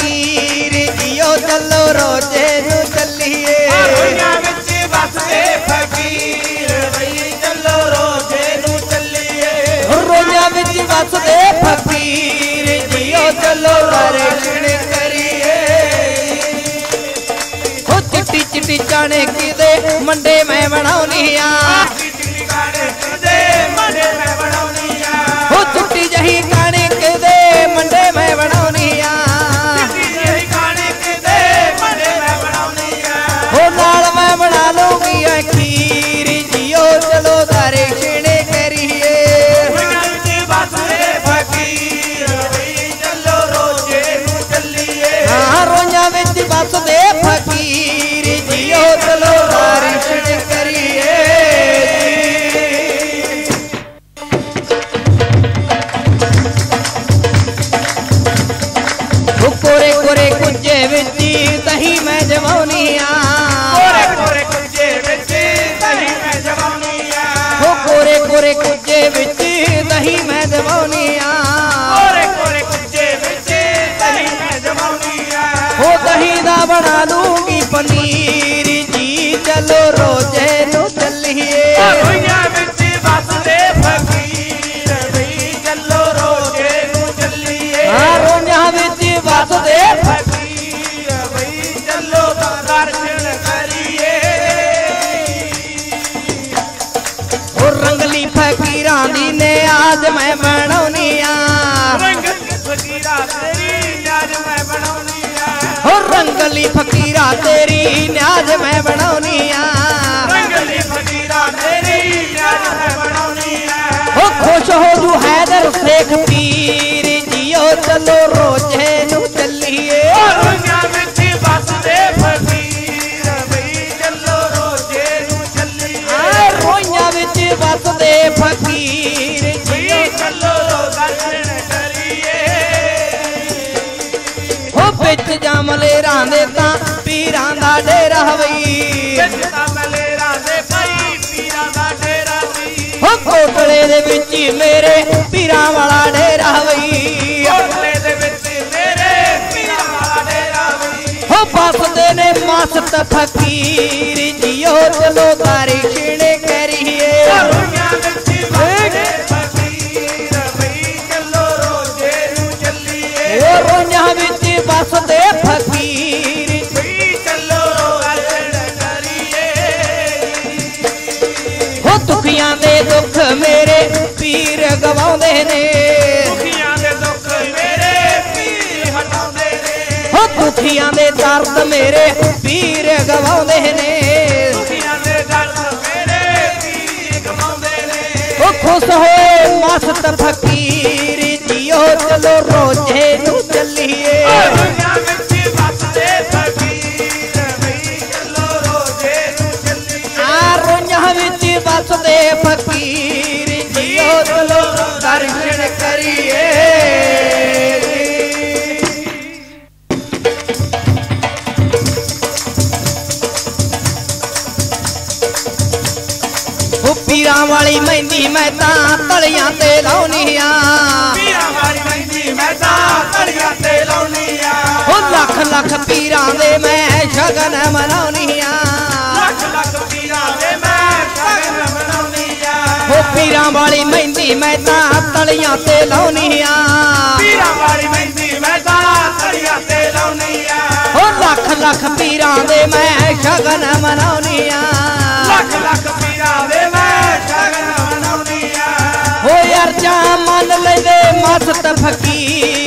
ਫਕੀਰ ਜੀਓ ਚੱਲੋ ਰੋਜੇ ਨੂੰ ਚੱਲੀਏ। ਦੁਨੀਆ ਵਿੱਚ ਵਸਦੇ ਫਕੀਰ ਬਈ ਚੱਲੋ ਰੋਜੇ ਨੂੰ ਚੱਲੀਏ। ਰੋਜਾ ਵਿੱਚ ਵਸਦੇ ਫਕੀਰ ਜੀਓ ਚੱਲੋ ਦਰਸ਼ਨ ਕਰੀਏ ਹੋ ਚਿੱਟੀ ਚਿੱਟੀ ਚਾਣੇ ਕਿਦੇ ਮੰਡੇ ਮੈਂ ਬਣਾਉਣੀ ਆ। ਉਹ ਕੋਰੇ ਕੋਰੇ ਕੁੰਜੇ ਵਿੱਚ ਦਹੀਂ ਮੈਂ ਜਮਾਉਣੀ ਆ ਕੋਰੇ ਕੋਰੇ ਕੁਝੇ ਵਿੱਚ ਦਹੀਂ ਮੈਂ ਜਵਾਨੀ ਆ ਉਹ ਕੋਰੇ ਕੋਰੇ ਕੁੰਜੇ ਵਿੱਚ ਦਹੀਂ ਮੈਂ ਜਮਾਉਣੀ ਆ ਕੋਰੇ ਕੋਰੇ ਕੁਝੇ ਵਿੱਚ ਦਹੀਂ ਮੈਂ ਜਵਾਨੀ ਆ ਉਹ ਦਹੀਂ ਦਾ ਬਣਾ ਖੁਸ਼ ਹੋ ਜੂ ਹੈਦਰ ਸੇਖ ਪੀਰ ਜੀਓ ਚਲੋ ਰੋਜੇ ਨੂੰ ਚੱਲੀਏ। ਦੁਨੀਆ ਵਿੱਚ ਵਸਦੇ ਫਕੀਰ ਬਈ ਚੱਲੋ ਰੋਜੇ ਨੂੰ ਚੱਲੀਏ। ਆ ਰੋਈਆਂ ਵਿੱਚ ਵਸਦੇ ਫਕੀਰ ਜੀਓ ਚੱਲੋ ਦਰਸ਼ਨ ਕਰੀਏ। ਉਹ ਵਿੱਚ ਜਮਲੇਰਾਂ ਦੇ ਤਾਂ ਪੀਰਾਂ ਦਾ ਡੇਰਾ ਵਈ ਜਿੱਤਾ ਮਲੇਰਾ ਦੇ ਵਿੱਚ ਹੀ ਮੇਰੇ ਪੀਰਾਂ ਵਾਲਾ ਡੇਰਾ ਵਈ। ਕੋਟਲੇ ਦੇ ਵਿੱਚ ਮੇਰੇ ਪੀਰਾਂ ਦਾ ਡੇਰਾ ਵੀ ਉਹ ਬਸਦੇ ਨੇ ਮਸਤ ਫਕੀਰ ਜੀਓ ਚਲੋ ਦਰਸ਼ਨ ਕਰੀਏ। ਦੁਨੀਆ ਵਿੱਚ ਵਸਦੇ ਫਕੀਰ ਬਈ ਚੱਲੋ ਰੋਜੇ ਨੂੰ ਚੱਲੀਏ। ਉਹ ਰੋਈਆਂ ਵਿੱਚ ਵਸਦੇ ਫਕੀਰ। ਬਈ ਚੱਲੋ ਦਰਸ਼ਨ ਕਰੀਏ ਉਹ ਦੁਖੀਆਂ ਦੇ ਦੁੱਖ ਮੇਰੇ ਪੀਰ ਗਵਾਉਂਦੇ ਨੇ। ਦੁਖੀਆਂ ਦੇ ਦੁੱਖ ਮੇਰੇ ਪੀਰ ਹਟਾਉਂਦੇ ਨੇ। ਉਹ ਦੁਖੀਆਂ ਦੇ ਦਰਦ ਮੇਰੇ ਪੀਰ ਗਵਾਉਂਦੇ ਨੇ। ਦੁਖੀਆਂ ਦੇ ਦਰਦ ਮੇਰੇ ਪੀਰ ਕਮਾਉਂਦੇ ਨੇ। ਉਹ ਖੁਸ਼ ਹੋਏ ਮਸਤ ਫਕੀਰ। ਪੀਰਾਂ ਵਾਲੀ ਮਹਿੰਦੀ ਮੈਂ ਤਾਂ ਤਲੀਆਂ ਤੇ ਲਾਉਣੀ ਆ। ਪੀਰਾਂ ਵਾਲੀ ਮਹਿੰਦੀ ਮੈਂ ਤਾਂ ਤਲੀਆਂ ਤੇ ਲਾਉਣੀ ਆ। ਉਹ ਲੱਖ ਲੱਖ ਪੀਰਾਂ ਦੇ ਮੈਂ ਸ਼ਗਨ ਮਨਾਉਣੀ ਆ। ਲੱਖ ਲੱਖ ਪੀਰਾਂ ਦੇ ਮੈਂ ਸ਼ਗਨ ਮਨਾਉਣੀ ਆ। ਉਹ ਪੀਰਾਂ ਵਾਲੀ ਮਹਿੰਦੀ ਮੈਂ ਤਾਂ ਤਲੀਆਂ ਤੇ ਲਾਉਣੀ ਆ। ਪੀਰਾਂ ਵਾਲੀ ਮਹਿੰਦੀ ਮੈਂ ਤਾਂ ਤਲੀਆਂ ਤੇ ਲਾਉਣੀ ਆ। ਉਹ ਲੱਖ ਲੱਖ ਪੀਰਾਂ ਦੇ ਮੈਂ ਸ਼ਗਨ ਮਨਾਉਣੀ ਆ। ਸ਼ਗਨ ਮਨਾਉਣੀ